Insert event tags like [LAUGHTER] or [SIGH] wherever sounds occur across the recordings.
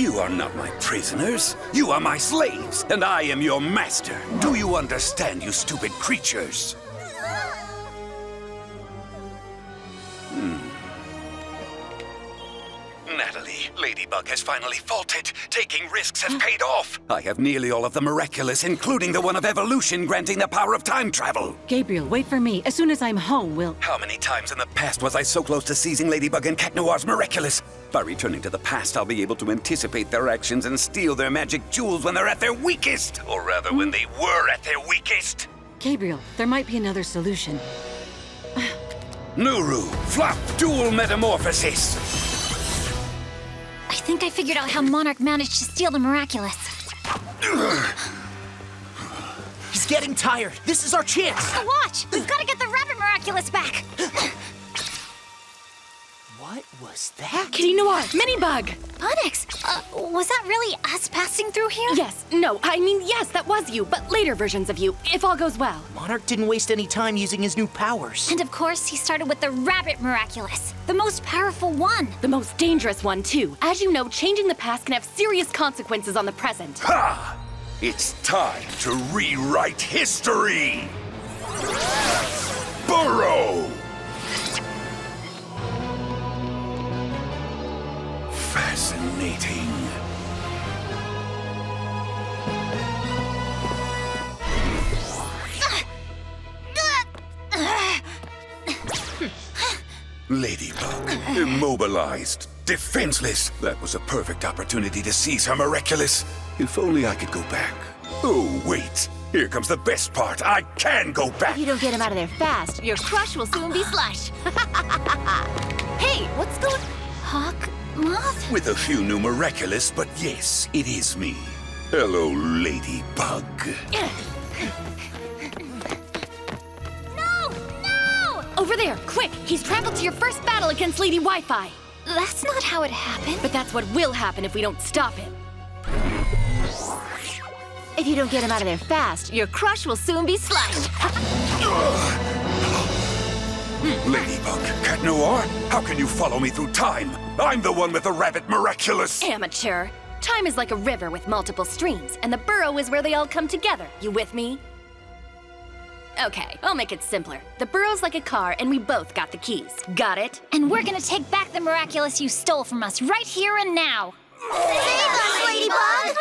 You are not my prisoners. You are my slaves, and I am your master. Do you understand, you stupid creatures? Has finally faltered. Taking risks has paid off. I have nearly all of the miraculous, including the one of evolution granting the power of time travel. Gabriel, wait for me. As soon as I'm home, we'll. How many times in the past was I so close to seizing Ladybug and Cat Noir's miraculous? By returning to the past, I'll be able to anticipate their actions and steal their magic jewels when they're at their weakest. Or rather, when they were at their weakest. Gabriel, there might be another solution. [SIGHS] Nooroo, flop, dual metamorphosis. I think I figured out how Monarch managed to steal the miraculous. He's getting tired. This is our chance. Watch! We've got to get the rabbit miraculous back! What was that? Kitty Noire, Minibug! Onyx, uh, was that really us passing through here? Yes, no, I mean, yes, that was you, but later versions of you, if all goes well. Monarch didn't waste any time using his new powers. And of course, he started with the rabbit miraculous, the most powerful one. The most dangerous one, too. As you know, changing the past can have serious consequences on the present. Ha! It's time to rewrite history! Burrow! Fascinating. Ladybug, immobilized, defenseless. That was a perfect opportunity to seize her miraculous. If only I could go back. Oh, wait. Here comes the best part. I can go back. If you don't get him out of there fast, your crush will soon be slush. [LAUGHS] hey, what's going... Hawk Moth? With a few new miraculous, but yes, it is me. Hello, Ladybug. No! No! Over there, quick! He's traveled to your first battle against Lady Wi-Fi. That's not how it happened. But that's what will happen if we don't stop him. If you don't get him out of there fast, your crush will soon be slushed. Ladybug, Cat Noir, how can you follow me through time? I'm the one with the rabbit miraculous. Amateur. Time is like a river with multiple streams, and the burrow is where they all come together. You with me? Okay, I'll make it simpler. The burrow's like a car, and we both got the keys. Got it? And we're gonna take back the miraculous you stole from us right here and now. Save us, Ladybug!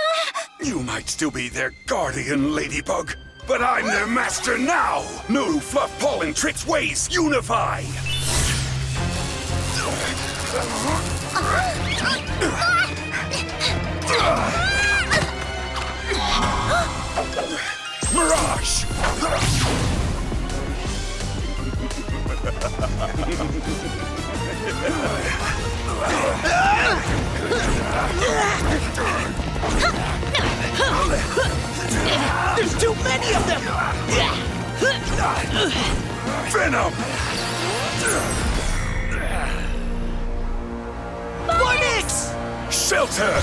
You might still be their guardian, Ladybug, but I'm their master now. No fluff, pollen, Trixx, Wayzz, unify. Mirage! [LAUGHS] too many of them! Venom! Onyx! Shelter!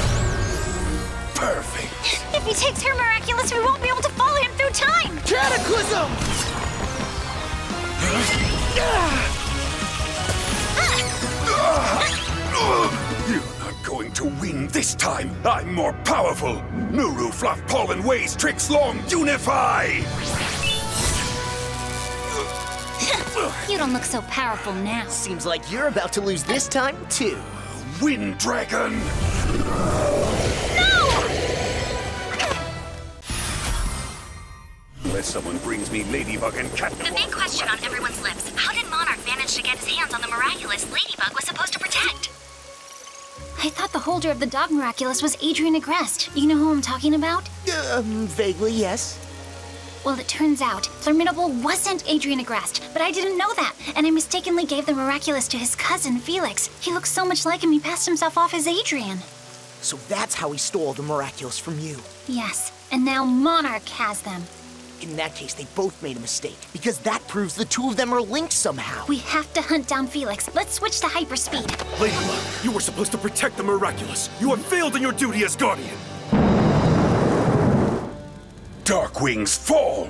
Perfect. If he takes her miraculous, we won't be able to follow him through time! Cataclysm! You're not going to win this time. I'm more powerful. Nooroo, Fluff, Pollen, Wayzz, Trixx, Longg, Unify! [LAUGHS] You don't look so powerful now. Seems like you're about to lose this time, too. Wind Dragon! No! Unless someone brings me Ladybug and Cat The big question on everyone's lips how did Monarch manage to get his hands on the miraculous Ladybug was supposed to protect? I thought the holder of the dog miraculous was Adrien Agreste. You know who I'm talking about? Um, vaguely, yes. Well, it turns out Flairmidable wasn't Adrien Agreste, but I didn't know that, and I mistakenly gave the miraculous to his cousin, Felix. He looks so much like him, he passed himself off as Adrien. So that's how he stole the miraculous from you. Yes, and now Monarch has them. In that case, they both made a mistake, because that proves the two of them are linked somehow. We have to hunt down Felix. Let's switch to hyperspeed. Ladybug, you were supposed to protect the miraculous. You have failed in your duty as guardian. Dark Wings fall!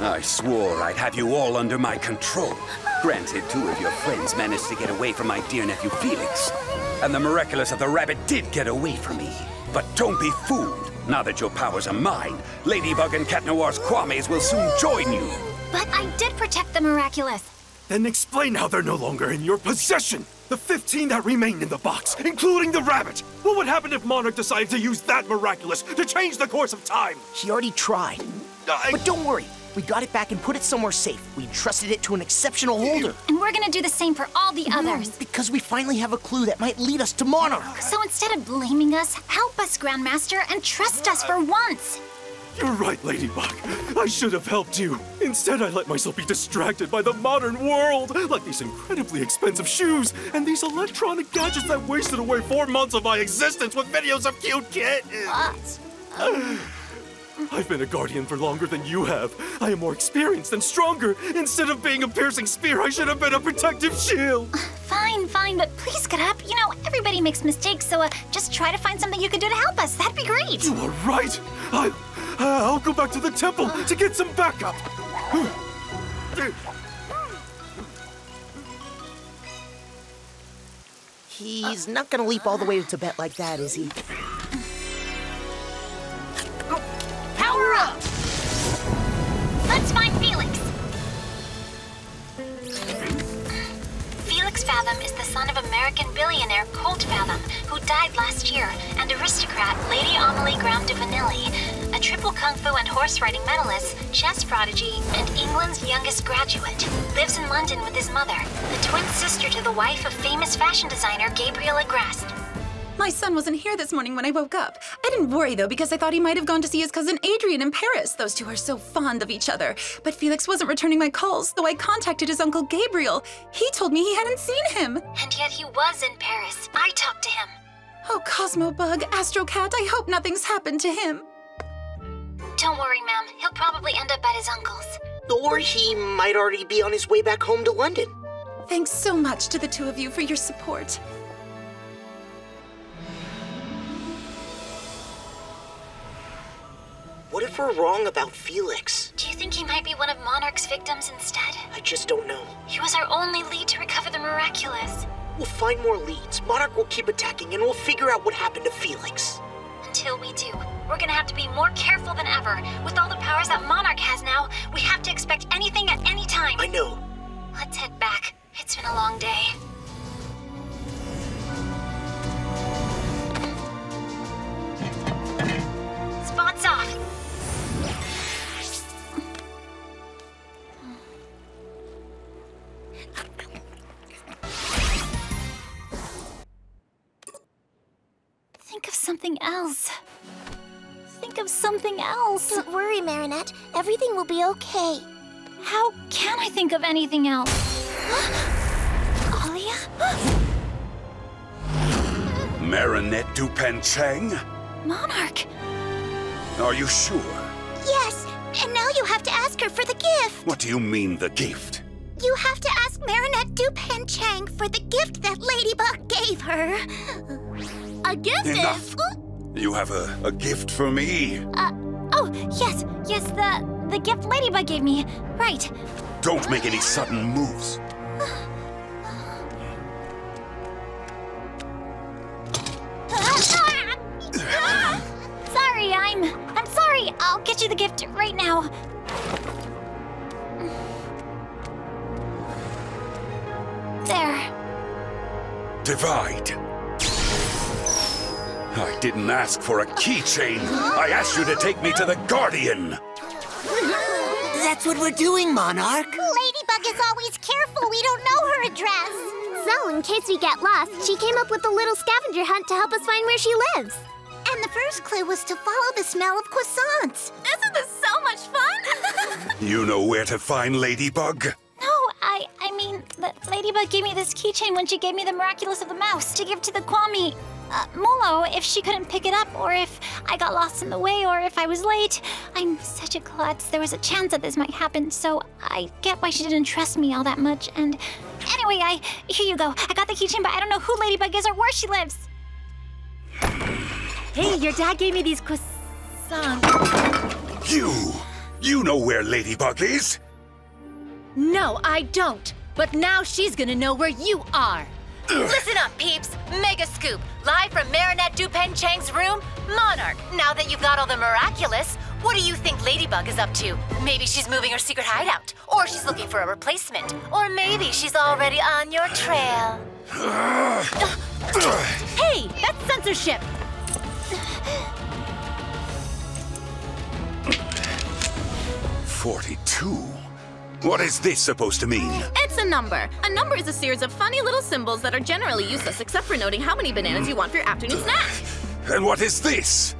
I swore I'd have you all under my control. Granted, two of your friends managed to get away from my dear nephew Felix. And the miraculous of the rabbit did get away from me. But don't be fooled. Now that your powers are mine, Ladybug and Cat Noir's Kwamis will soon join you. But I did protect the miraculous. Then explain how they're no longer in your possession. The 15 that remain in the box, including the rabbit. What would happen if Monarch decided to use that miraculous to change the course of time? He already tried. I- But don't worry, we got it back and put it somewhere safe. We entrusted it to an exceptional holder. And we're gonna do the same for all the others. Because we finally have a clue that might lead us to Monarch. So instead of blaming us, help us, Grandmaster, and trust us for once. You're right, Ladybug. I should have helped you. Instead, I let myself be distracted by the modern world, like these incredibly expensive shoes and these electronic gadgets that wasted away four months of my existence with videos of cute kittens. [SIGHS] Oh. I've been a guardian for longer than you have. I am more experienced and stronger. Instead of being a piercing spear, I should have been a protective shield. Fine, fine, but please get up. You know, everybody makes mistakes, so uh, just try to find something you could do to help us. That'd be great. You are right. I, uh, I'll go back to the temple to get some backup. He's not gonna leap all the way to Tibet like that, is he? Power up! Let's find Felix. Felix Fathom is the son of American billionaire Colt Fathom, who died last year, and aristocrat Lady Amelie Graham de Vanily, a triple kung fu and horse riding medalist, chess prodigy, and England's youngest graduate. Lives in London with his mother, the twin sister to the wife of famous fashion designer Gabriel Agreste. My son wasn't here this morning when I woke up. I didn't worry though because I thought he might have gone to see his cousin Adrien in Paris. Those two are so fond of each other. But Felix wasn't returning my calls, though I contacted his uncle Gabriel. He told me he hadn't seen him. And yet he was in Paris. I talked to him. Oh, Cosmobug, Astrocat, I hope nothing's happened to him. Don't worry, ma'am. He'll probably end up at his uncle's. Or he might already be on his way back home to London. Thanks so much to the two of you for your support. We're wrong about Felix? Do you think he might be one of Monarch's victims instead? I just don't know. He was our only lead to recover the miraculous. We'll find more leads. Monarch will keep attacking, and we'll figure out what happened to Felix. Until we do, we're gonna have to be more careful than ever. With all the powers that Monarch has now, we have to expect anything at any time. I know. Let's head back. It's been a long day. Something else. Don't worry, Marinette. Everything will be okay. How can I think of anything else? [GASPS] Alya? Marinette Dupain-Cheng? Monarch? Are you sure? Yes, and now you have to ask her for the gift. What do you mean, the gift? You have to ask Marinette Dupain-Cheng for the gift that Ladybug gave her. A gift Enough. You have a, a gift for me. Uh, oh, yes, yes, the, the gift Ladybug gave me. Right. Don't make any sudden moves. [SIGHS] Sorry, I'm, I'm sorry. I'll get you the gift right now. There. Divide. I didn't ask for a keychain. I asked you to take me to the Guardian. That's what we're doing, Monarch. Ladybug is always careful. We don't know her address. So, in case we get lost, she came up with a little scavenger hunt to help us find where she lives. And the first clue was to follow the smell of croissants. Isn't this so much fun? [LAUGHS] You know where to find Ladybug? no, I, I mean, Ladybug gave me this keychain when she gave me the miraculous of the mouse to give to the Kwami. Uh, Mullo, if she couldn't pick it up, or if I got lost in the way, or if I was late. I'm such a klutz. There was a chance that this might happen, so I get why she didn't trust me all that much. And anyway, I here you go. I got the keychain, but I don't know who Ladybug is or where she lives. Hey, your dad gave me these croissants. You! You know where Ladybug is? No, I don't. but now she's gonna know where you are. Listen up, peeps. Mega scoop, live from Marinette Dupain-Cheng's room. Monarch, now that you've got all the miraculous, what do you think Ladybug is up to? Maybe she's moving her secret hideout, or she's looking for a replacement, or maybe she's already on your trail. [SIGHS] hey, that's censorship. Forty-two. What is this supposed to mean? It's a number. A number is a series of funny little symbols that are generally useless except for noting how many bananas you want for your afternoon snack. And what is this?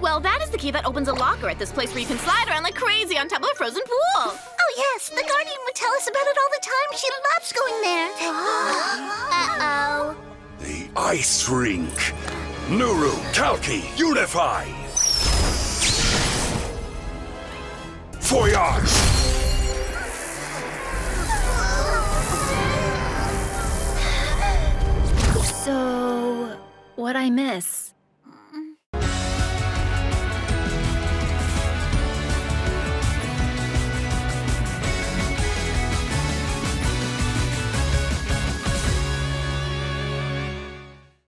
Well, that is the key that opens a locker at this place where you can slide around like crazy on top of a frozen pool. Oh, yes, the Guardian would tell us about it all the time. She loves going there. [GASPS] Uh-oh. The ice rink. Nooroo, Kaalki, unify! Voyage! I miss?